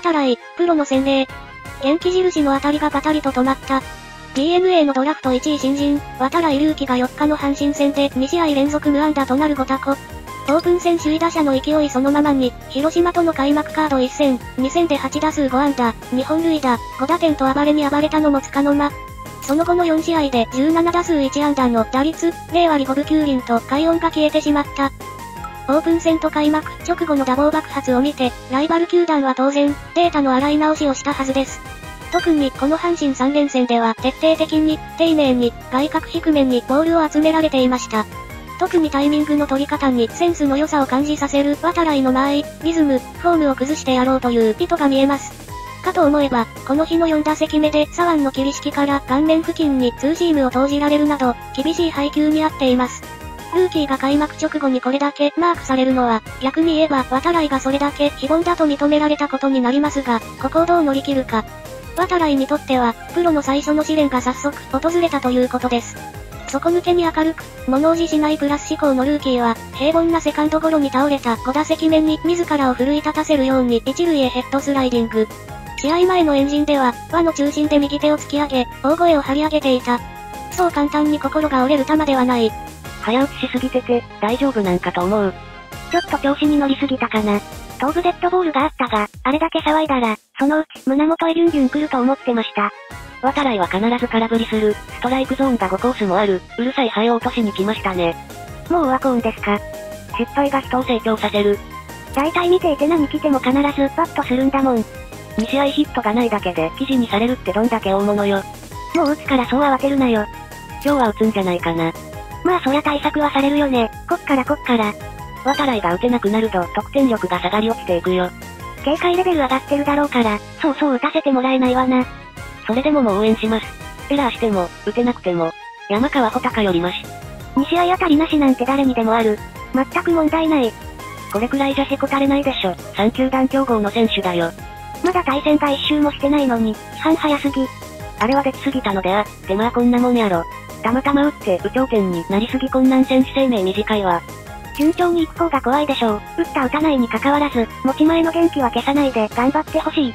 渡来、プロの洗礼。元気印のあたりがパタリと止まった。DNA のドラフト1位新人、渡来隆輝が4日の阪神戦で2試合連続無安打となる5タコ。オープン戦首位打者の勢いそのままに、広島との開幕カード1戦、2戦で8打数5安打、2本塁打、5打点と暴れに暴れたのもつかの間。その後の4試合で17打数1安打の打率、0割5分9厘と快音が消えてしまった。オープン戦と開幕直後の打棒爆発を見て、ライバル球団は当然、データの洗い直しをしたはずです。特にこの阪神3連戦では徹底的に、丁寧に、外角低めにボールを集められていました。特にタイミングの取り方にセンスの良さを感じさせる渡来の間合い、リズム、フォームを崩してやろうという意図が見えます。かと思えば、この日の4打席目で左腕の切り式から顔面付近にツーシームを投じられるなど、厳しい配球にあっています。ルーキーが開幕直後にこれだけマークされるのは、逆に言えば渡来がそれだけ非凡だと認められたことになりますが、ここをどう乗り切るか。渡来にとっては、プロの最初の試練が早速、訪れたということです。底抜けに明るく、物おじしないプラス思考のルーキーは、平凡なセカンドゴロに倒れた5打席目に自らを奮い立たせるように一塁へヘッドスライディング。試合前のエンジンでは、輪の中心で右手を突き上げ、大声を張り上げていた。そう簡単に心が折れる球ではない。早打ちしすぎてて、大丈夫なんかと思う。ちょっと調子に乗りすぎたかな。頭部デッドボールがあったが、あれだけ騒いだら、そのうち胸元へギュンギュン来ると思ってました。渡来は必ず空振りする、ストライクゾーンが5コースもある、うるさい早落としに来ましたね。もうワコーンですか失敗が人を成長させる。大体見ていて何来ても必ずバットするんだもん。2試合ヒットがないだけで記事にされるってどんだけ大物よ。もう打つからそう慌てるなよ。今日は打つんじゃないかな。まあそりゃ対策はされるよね。こっからこっから。渡来が打てなくなると得点力が下がり落ちていくよ。警戒レベル上がってるだろうから、そうそう打たせてもらえないわな。それでももう応援します。エラーしても、打てなくても、山川穂高よりまし。2試合あたりなしなんて誰にでもある。全く問題ない。これくらいじゃへこたれないでしょ。3球団競合の選手だよ。まだ対戦が一周もしてないのに、批判早すぎ。あれはできすぎたのであってまあこんなもんやろ。たまたま打って有頂天になりすぎ困難選手生命短いわ。順調に行く方が怖いでしょう。打った打たないに関わらず、持ち前の元気は消さないで頑張ってほしい。